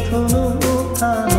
কোনো কাল